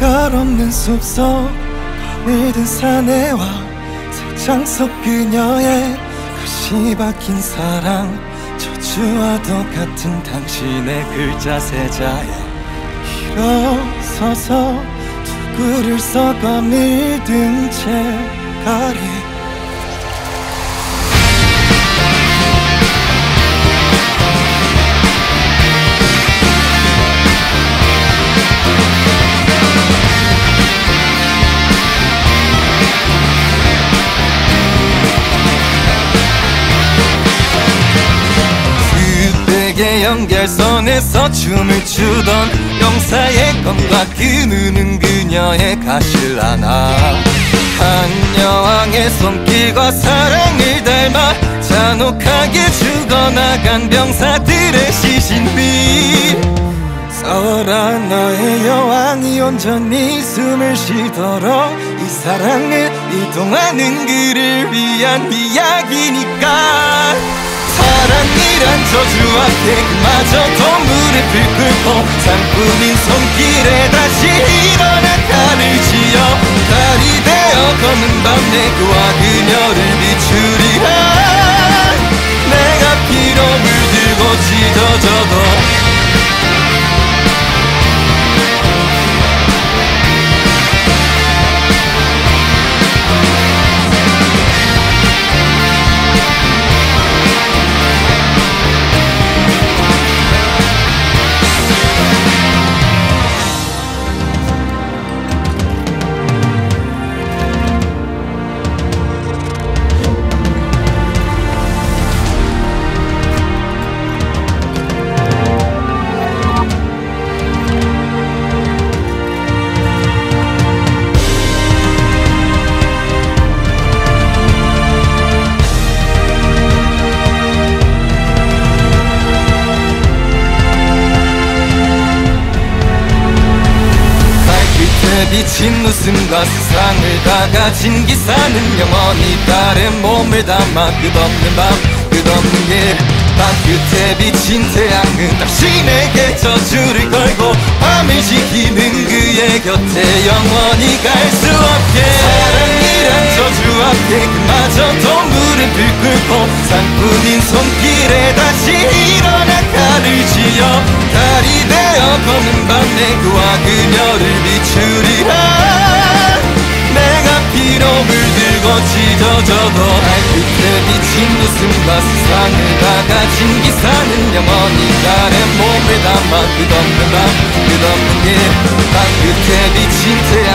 색깔없는 숲속 거미든 사내와 세장 속 그녀의 가시 박힌 사랑 저주와 똑같은 당신의 글자 세자에 일어서서 두 글을 썩어 밀든 채 가리 연결선에서 춤을 추던 영사의 검과 그 눈은 그녀의 가실 하나 한 여왕의 손길과 사랑을 닮아 잔혹하게 죽어나간 병사들의 시신비 써라 너의 여왕이 온전히 숨을 쉬도록 이 사랑은 이동하는 그를 위한 이야기니까. 사랑 이란 저주 앞에 그마저도 무릎을 꿇고 상품인 손길에 다시 일어나 칼을 지어 달이 되어 걷는 밤 내그와 그녀를 비추리라. 내가 피로 물들고 찢어져도 비친 웃음과 세상을 다 가진 기사는 영원히 달의 몸을 담아 끝없는 밤 끝없는 길 밤 끝에 비친 태양은 당신에게 저주를 걸고 밤을 지키는 그의 곁에 영원히 갈 수 없게. 사랑이란 저주 앞에 그마저도 무릎을 꿇고 산뿐인 손길에 다시 일어나 칼을 지어 달이 되어 그와 그녀를 비추리라. 내가 피로 물들고 찢어져도 발끝에 비친 웃음과 세상을 다 가진 기사는 영원히 달의 몸을 담아 끝없는 밤 끝없는 길 밤끝에 비친 태양